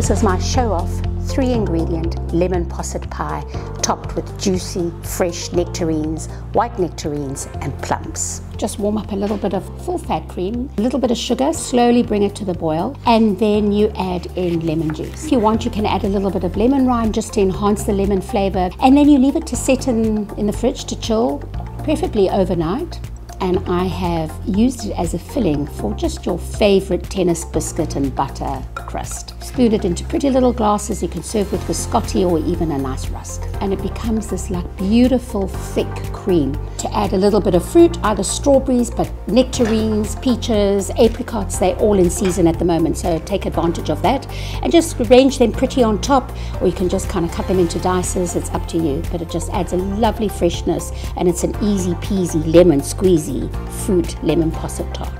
This is my show off three ingredient lemon posset pie topped with juicy fresh nectarines, white nectarines and plums. Just warm up a little bit of full fat cream, a little bit of sugar, slowly bring it to the boil and then you add in lemon juice. If you want you can add a little bit of lemon rind just to enhance the lemon flavor and then you leave it to set in, in the fridge to chill, preferably overnight and I have used it as a filling for just your favorite tennis biscuit and butter crust. Spoon it into pretty little glasses you can serve with biscotti or even a nice rusk. And it becomes this like beautiful thick cream. To add a little bit of fruit, either strawberries, but nectarines, peaches, apricots, they're all in season at the moment, so take advantage of that. And just arrange them pretty on top, or you can just kind of cut them into dices, it's up to you. But it just adds a lovely freshness and it's an easy peasy lemon squeezy fruit lemon posset tart.